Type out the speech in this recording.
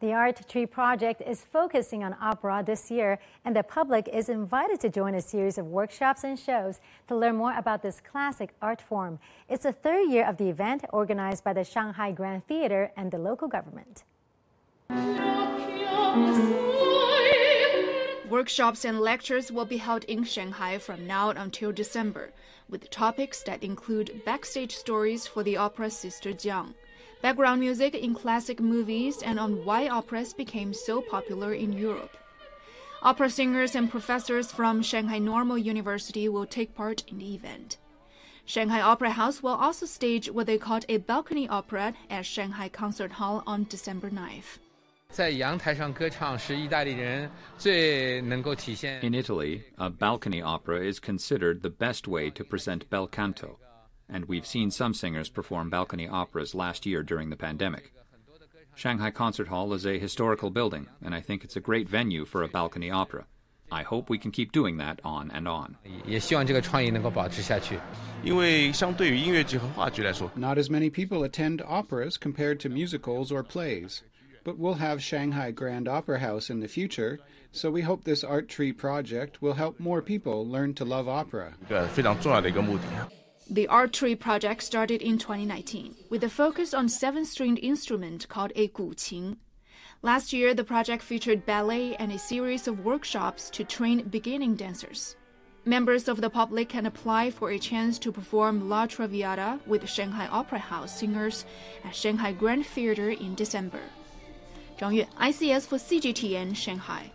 The Art Tree Project is focusing on opera this year, and the public is invited to join a series of workshops and shows to learn more about this classic art form. It's the third year of the event organized by the Shanghai Grand Theater and the local government. Workshops and lectures will be held in Shanghai from now until December, with topics that include backstage stories for the opera Sister Jiang background music in classic movies, and on why operas became so popular in Europe. Opera singers and professors from Shanghai Normal University will take part in the event. Shanghai Opera House will also stage what they called a balcony opera at Shanghai Concert Hall on December 9th. In Italy, a balcony opera is considered the best way to present bel canto and we've seen some singers perform balcony operas last year during the pandemic. Shanghai Concert Hall is a historical building, and I think it's a great venue for a balcony opera. I hope we can keep doing that on and on. Not as many people attend operas compared to musicals or plays, but we'll have Shanghai Grand Opera House in the future, so we hope this Art Tree project will help more people learn to love opera. The Art Tree project started in 2019 with a focus on seven-stringed instrument called a guqin. Last year, the project featured ballet and a series of workshops to train beginning dancers. Members of the public can apply for a chance to perform La Traviata with Shanghai Opera House singers at Shanghai Grand Theater in December. Zhang Yue, ICS for CGTN, Shanghai.